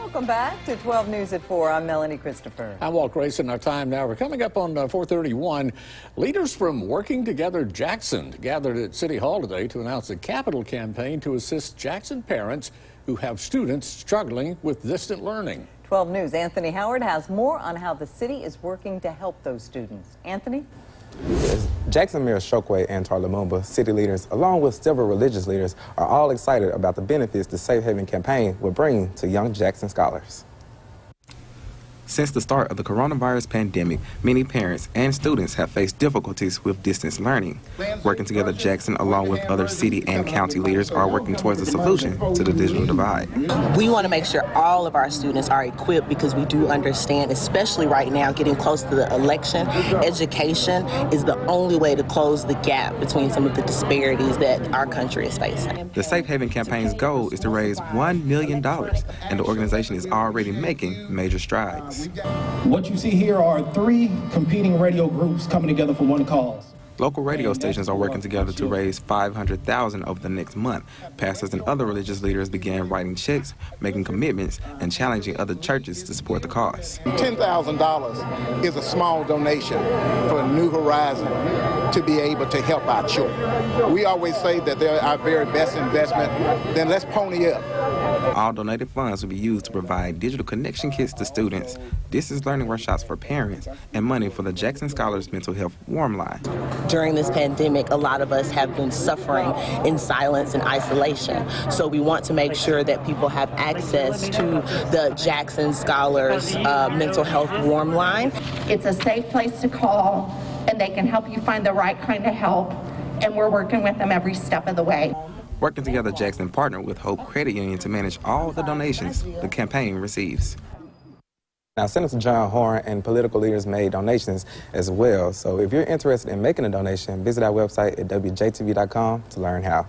Welcome back to 12 News at 4. I'm Melanie Christopher. I'm Walt Grayson. Our time now. We're coming up on uh, 431. Leaders from Working Together Jackson gathered at City Hall today to announce a capital campaign to assist Jackson parents who have students struggling with distant learning. 12 News' Anthony Howard has more on how the city is working to help those students. Anthony? Jackson Mayor Chokwe Antar Lumumba, city leaders, along with several religious leaders, are all excited about the benefits the Safe Haven campaign will bring to young Jackson scholars. Since the start of the coronavirus pandemic, many parents and students have faced difficulties with distance learning. Working together, Jackson, along with other city and county leaders, are working towards a solution to the digital divide. We want to make sure all of our students are equipped because we do understand, especially right now, getting close to the election, education is the only way to close the gap between some of the disparities that our country is facing. The Safe Haven campaign's goal is to raise $1 million, and the organization is already making major strides. What you see here are three competing radio groups coming together for one cause. Local radio stations are working together to raise 500,000 over the next month. Pastors and other religious leaders began writing checks, making commitments, and challenging other churches to support the cause. $10,000 is a small donation for New Horizon to be able to help our children. We always say that they're our very best investment. Then let's pony up. All donated funds will be used to provide digital connection kits to students, distance learning workshops for parents, and money for the Jackson Scholars Mental Health Warm Line during this pandemic, a lot of us have been suffering in silence and isolation. So we want to make sure that people have access to the Jackson Scholars uh, Mental Health Warm Line. It's a safe place to call, and they can help you find the right kind of help, and we're working with them every step of the way. Working together, Jackson partnered with Hope Credit Union to manage all the donations the campaign receives. Now, Senator John Horhn and political leaders made donations as well. So if you're interested in making a donation, visit our website at WJTV.com to learn how.